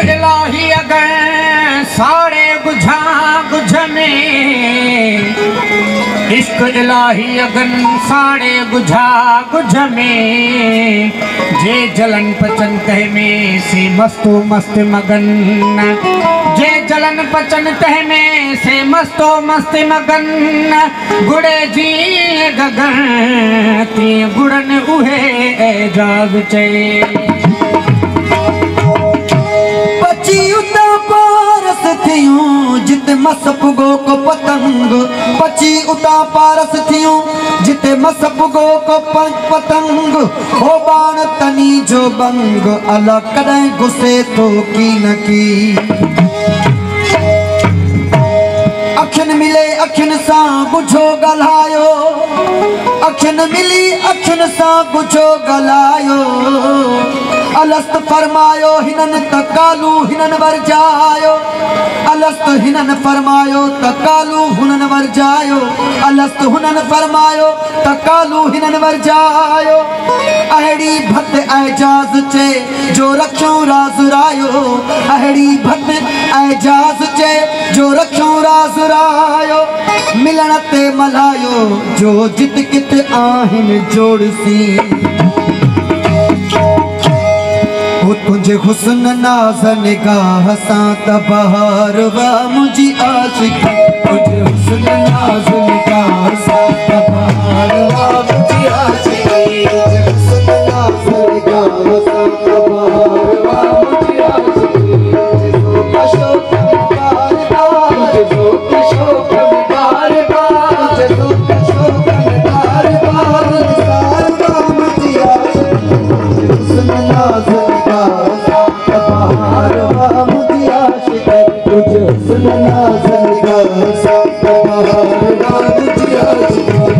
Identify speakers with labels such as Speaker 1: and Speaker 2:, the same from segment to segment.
Speaker 1: इलाही अगरि साड़े गुझा गुझ में इश्क इलाही अगनि साड़े गुझा गुझ में जे जलन पचन तंहिं में से मस्तो मस्त मगन। जे जलन पचन तंहिं में से मस्तो मस्त मगन। गुड़े जी गगन तीअं गुड़नि उहे एजाज़ चए
Speaker 2: ٿيون جتي مس پگو ڪو پتنگ بچي اتان پارس ٿيون. جتي مس پگو ڪو پتنگ هو باڻ تني جو بنگ الا ڪڏهن غصي ٿو ڪه نه ڪه. اکين ملي اکين سان ٻجهو ڳالهايو. اکين ملي اکين سان ٻجهو ڳالهايو الست فرمايو هنن ته ڪالو هنن ورجايو الست هنن فرمايو ته ڪالو هنن ورجايو الست هنن فرمايو ته ڪالو هنن ورجايو اهڙي ڀت اعجاز چي جو رکيو راز رايو. اهڙي ڀت اعجاز چي جو رکيو راز رايو. ملڻ تي ملهايو جو جت ڪت آهن جوڙسي تنهنجي هسن ناز نگاهه سان ته بهار وا منهنجي آشڪي تنهنجي هسن ناز نگاهه سان ته بهار وا منهنجي آشڪي تنهنجي هسن ناز نگاهه سان ته بهار وا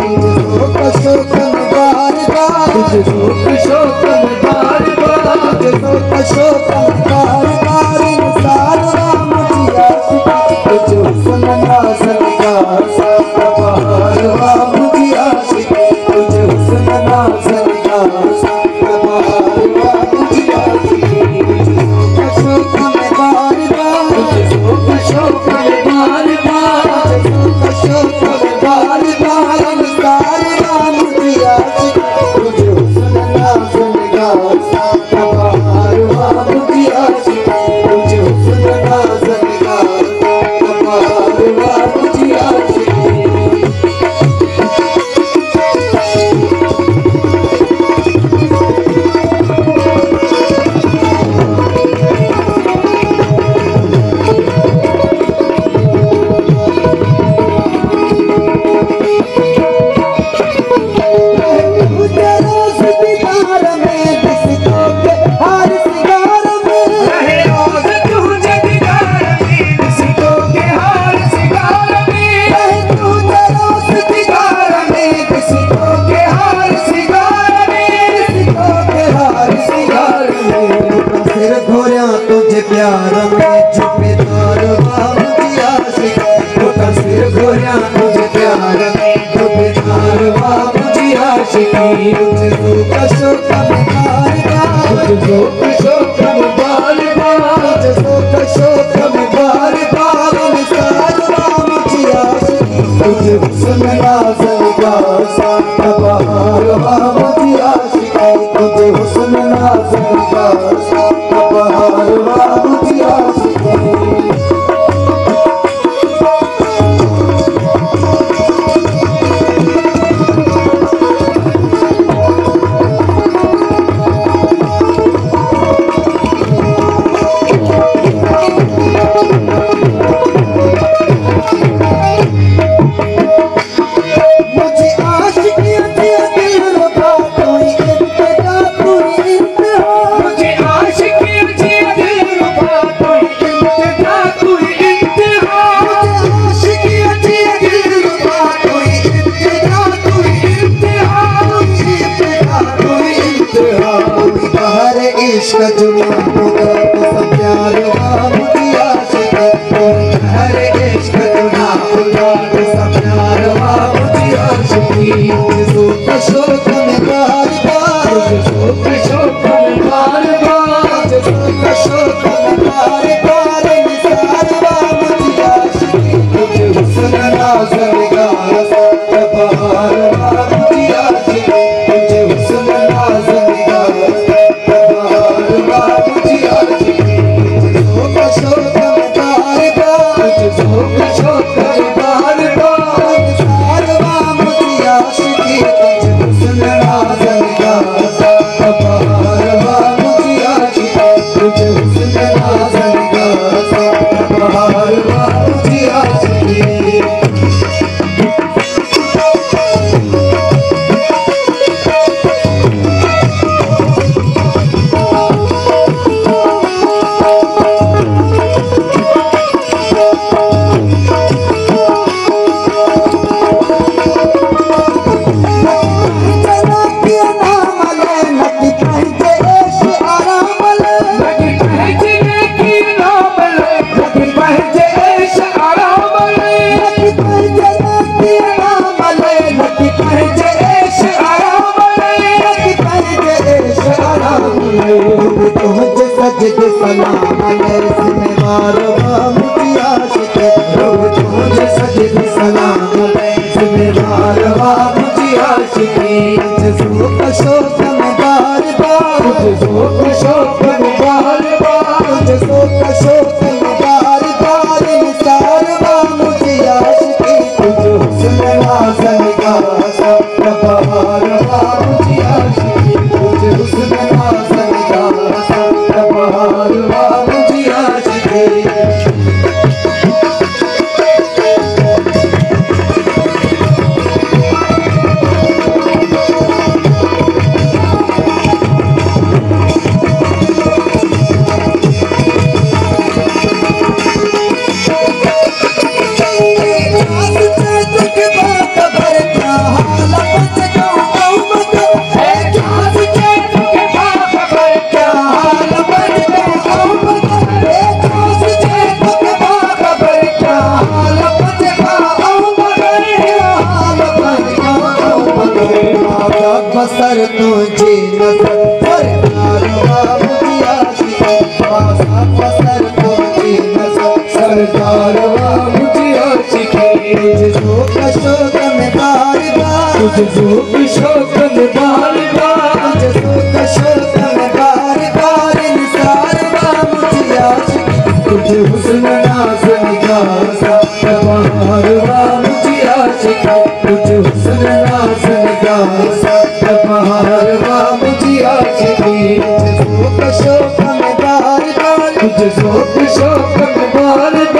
Speaker 2: शोक शोक में बार बार शोक शोक में बार बार शोक शोक में बार बार निसार मुझी आशिकी beautiful, but so kind of सलाम इसमें बार बार सलाम। शोक शोक में बार तुझे शोक शोक में बार बार तुझे शोक शोक में बार बार निसार वा मुझे आशिकी तुझे हुस्न नाज़ निगाह सा बहार मुझे आशिकी तुझे हुस्न नाज़ निगाह सा बहार मुझे आशिकी तुझे शोक शोक में बार बार तुझे शोक शोक में बार बार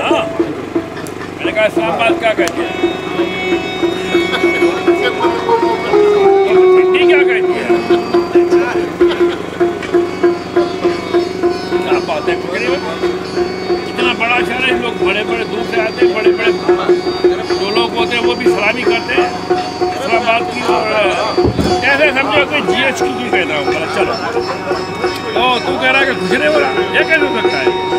Speaker 3: हो मैंने कहा इस्लामाबाद क्या कहती क्या कहती है क्या बात है कुछ नहीं बड़े दूर से आते हैं बड़े बड़े जो लोग होते हैं वो भी सलामी करते हैं इस्लामाबाद की और ऐसे समझो कि जी एच की कह रहा हूँ चलो तो तू कह रहा है कि गुजरे वाला ये कैसे सकता है?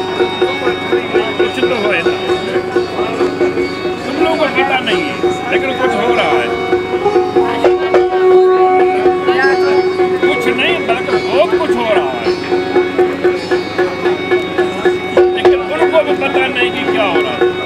Speaker 3: पता नहीं कि क्या हो रहा है